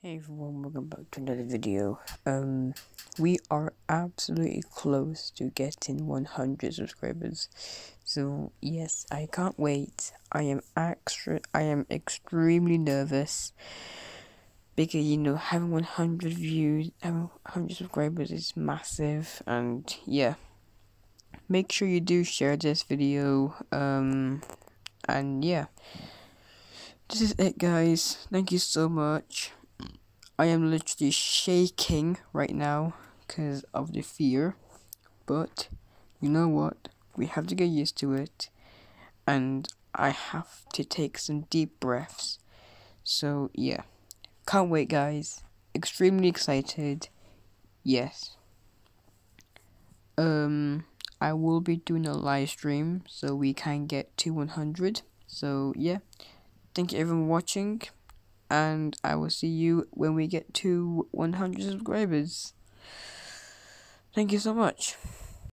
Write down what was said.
Hey everyone, welcome back to another video. Um, we are absolutely close to getting 100 subscribers. So yes, I can't wait. I am extra, I am extremely nervous because you know having 100 views, having 100 subscribers is massive, and yeah. Make sure you do share this video. Um, and yeah. This is it, guys. Thank you so much. I am literally shaking right now because of the fear. But you know what? We have to get used to it. And I have to take some deep breaths. So, yeah. Can't wait, guys. Extremely excited. Yes. Um, I will be doing a live stream so we can get to 100. So, yeah. Thank you everyone watching and I will see you when we get to 100 subscribers. Thank you so much.